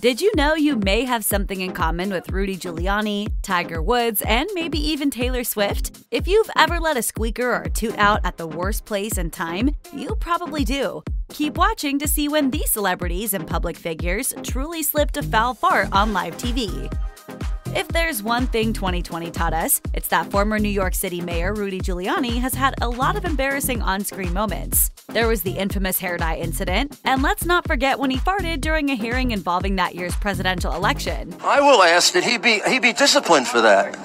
Did you know you may have something in common with Rudy Giuliani, Tiger Woods, and maybe even Taylor Swift? If you've ever let a squeaker or a toot out at the worst place and time, you probably do. Keep watching to see when these celebrities and public figures truly slipped a foul fart on live TV. If there's one thing 2020 taught us, it's that former New York City Mayor Rudy Giuliani has had a lot of embarrassing on screen moments. There was the infamous hair dye incident, and let's not forget when he farted during a hearing involving that year's presidential election. I will ask that he be he be disciplined for that.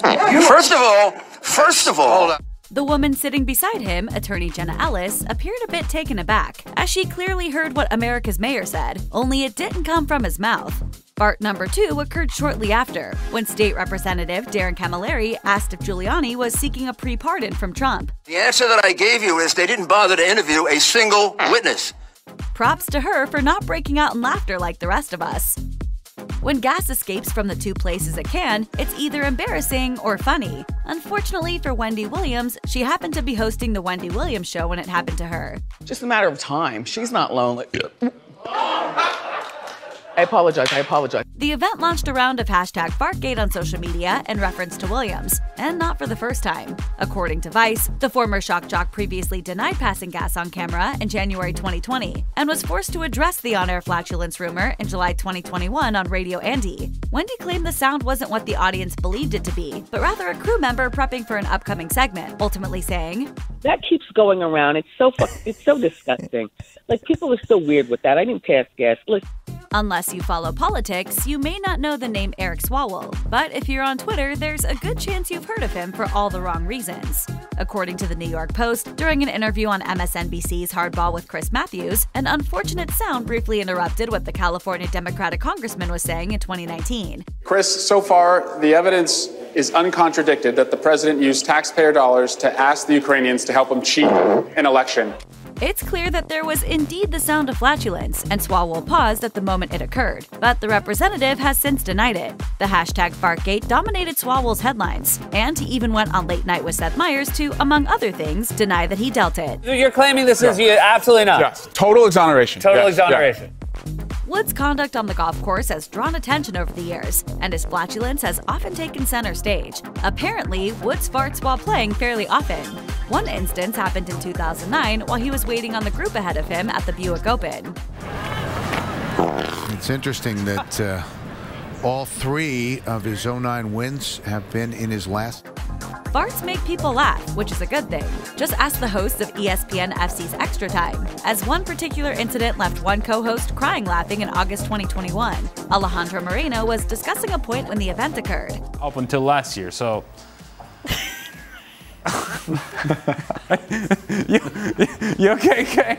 First of all, first of all, The woman sitting beside him, attorney Jenna Ellis, appeared a bit taken aback, as she clearly heard what America's mayor said, only it didn't come from his mouth. Fart number two occurred shortly after, when State Representative Darrin Camilleri asked if Giuliani was seeking a pre pardon from Trump. the answer that I gave you is they didn't bother to interview a single witness. Props to her for not breaking out in laughter like the rest of us. When gas escapes from the two places it can, it's either embarrassing or funny. Unfortunately for Wendy Williams, she happened to be hosting the Wendy Williams show when it happened to her. Just a matter of time. She's not lonely. I apologize. I apologize. The event launched a round of hashtag Fartgate on social media in reference to Williams, and not for the first time. According to Vice, the former shock jock previously denied passing gas on camera in January 2020 and was forced to address the on air flatulence rumor in July 2021 on Radio Andy. Wendy claimed the sound wasn't what the audience believed it to be, but rather a crew member prepping for an upcoming segment, ultimately saying, that keeps going around. It's so fuck, it's so disgusting. Like people are so weird with that. I didn't pass gas. Look, Unless you follow politics, you may not know the name Eric Swalwell, but if you're on Twitter, there's a good chance you've heard of him for all the wrong reasons. According to the New York Post, during an interview on MSNBC's Hardball with Chris Matthews, an unfortunate sound briefly interrupted what the California Democratic congressman was saying in 2019. Chris, so far, the evidence is uncontradicted that the president used taxpayer dollars to ask the Ukrainians to help him cheat an election. It's clear that there was indeed the sound of flatulence, and Swalwell paused at the moment it occurred, but the representative has since denied it. The hashtag Fartgate dominated Swalwell's headlines, and he even went on Late Night with Seth Meyers to, among other things, deny that he dealt it. You're claiming this is you absolutely not. Yes, total exoneration. Total Yes, yeah. exoneration. Wood's conduct on the golf course has drawn attention over the years, and his flatulence has often taken center stage. Apparently, Woods farts while playing fairly often. One instance happened in 2009 while he was waiting on the group ahead of him at the Buick Open. It's interesting that uh, all three of his 09 wins have been in his last. Farts make people laugh, which is a good thing. Just ask the hosts of ESPN FC's Extra Time, as one particular incident left one co host crying laughing in August 2021. Alejandro Moreno was discussing a point when the event occurred. up until last year. So you, you okay, Kay?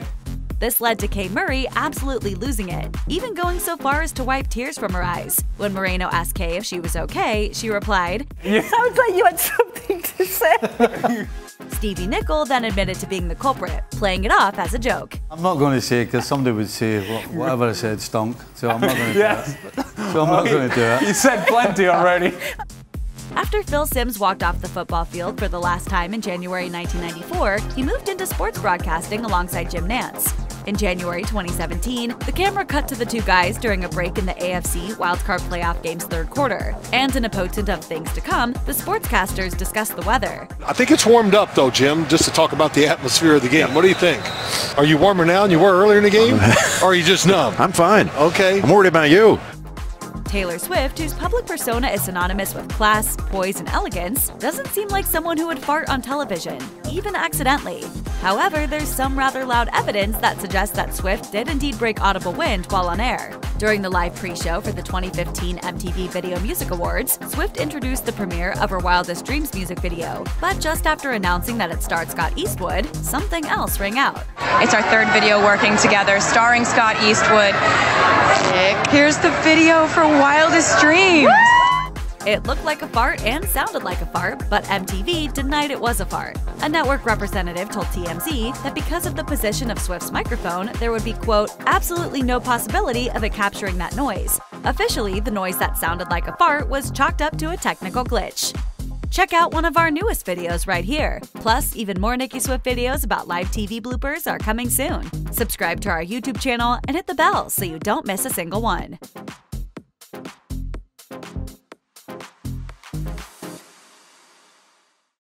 This led to Kay Murray absolutely losing it, even going so far as to wipe tears from her eyes. When Moreno asked Kay if she was okay, she replied, Sounds like you had something to say. Stevie Nicol then admitted to being the culprit, playing it off as a joke. I'm not going to say because somebody would say what, whatever I said stunk, so I'm not going to Yes. do it. So I'm not going to do it. You said plenty already. After Phil Simms walked off the football field for the last time in January 1994, he moved into sports broadcasting alongside Jim Nantz. In January 2017, the camera cut to the two guys during a break in the AFC wildcard playoff game's third quarter. And in a potent of things to come, the sportscasters discussed the weather. I think it's warmed up though, Jim, just to talk about the atmosphere of the game. What do you think? Are you warmer now than you were earlier in the game? or are you just numb? I'm fine. Okay. I'm worried about you. Taylor Swift, whose public persona is synonymous with class, poise, and elegance, doesn't seem like someone who would fart on television, even accidentally. However, there's some rather loud evidence that suggests that Swift did indeed break audible wind while on air. During the live pre show for the 2015 MTV Video Music Awards, Swift introduced the premiere of her Wildest Dreams music video. But just after announcing that it starred Scott Eastwood, something else rang out. It's our third video working together, starring Scott Eastwood. Here's the video for Wildest Dreams. It looked like a fart and sounded like a fart, but MTV denied it was a fart. A network representative told TMZ that because of the position of Swift's microphone, there would be, quote, absolutely no possibility of it capturing that noise. Officially, the noise that sounded like a fart was chalked up to a technical glitch. Check out one of our newest videos right here. Plus, even more Nicki Swift videos about live TV bloopers are coming soon. Subscribe to our YouTube channel and hit the bell so you don't miss a single one.